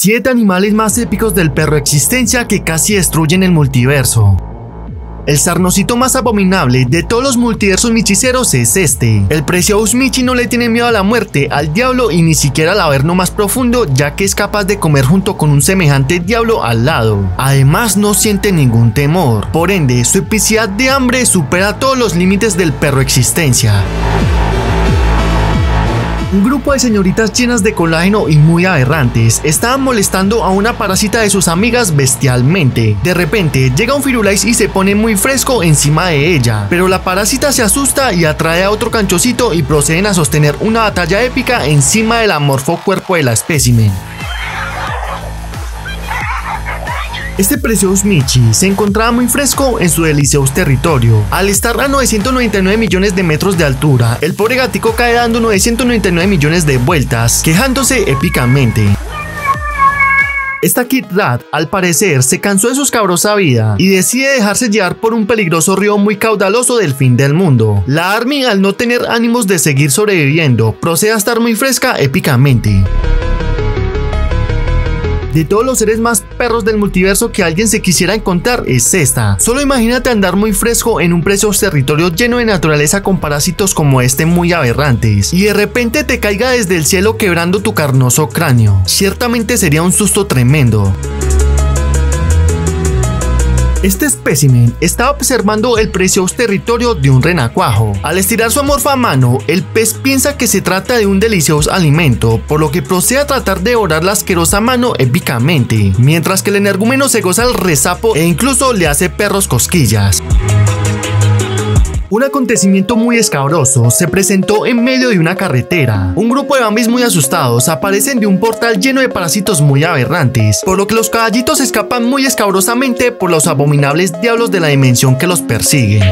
Siete animales más épicos del perro existencia que casi destruyen el multiverso. El sarnocito más abominable de todos los multiversos michiceros es este. El Precious Michi no le tiene miedo a la muerte, al diablo y ni siquiera al averno más profundo, ya que es capaz de comer junto con un semejante diablo al lado. Además, no siente ningún temor. Por ende, su epicidad de hambre supera todos los límites del perro existencia. Un grupo de señoritas llenas de colágeno y muy aberrantes estaban molestando a una parásita de sus amigas bestialmente. De repente llega un Firulais y se pone muy fresco encima de ella, pero la parásita se asusta y atrae a otro canchocito y proceden a sostener una batalla épica encima del amorfo cuerpo de la espécimen. Este Precious Michi se encontraba muy fresco en su delicioso territorio. Al estar a 999 millones de metros de altura, el pobre gatico cae dando 999 millones de vueltas, quejándose épicamente. Esta Kid Rat, al parecer, se cansó de su escabrosa vida y decide dejarse llevar por un peligroso río muy caudaloso del fin del mundo. La Army, al no tener ánimos de seguir sobreviviendo, procede a estar muy fresca épicamente. De todos los seres más perros del multiverso que alguien se quisiera encontrar es esta. Solo imagínate andar muy fresco en un precioso territorio lleno de naturaleza con parásitos como este muy aberrantes y de repente te caiga desde el cielo quebrando tu carnoso cráneo. Ciertamente sería un susto tremendo. Este espécimen estaba observando el precioso territorio de un renacuajo. Al estirar su amorfa mano, el pez piensa que se trata de un delicioso alimento, por lo que procede a tratar de devorar la asquerosa mano épicamente, mientras que el energúmeno se goza el resapo e incluso le hace perros cosquillas. Un acontecimiento muy escabroso se presentó en medio de una carretera. Un grupo de bambis muy asustados aparecen de un portal lleno de parásitos muy aberrantes, por lo que los caballitos escapan muy escabrosamente por los abominables diablos de la dimensión que los persiguen.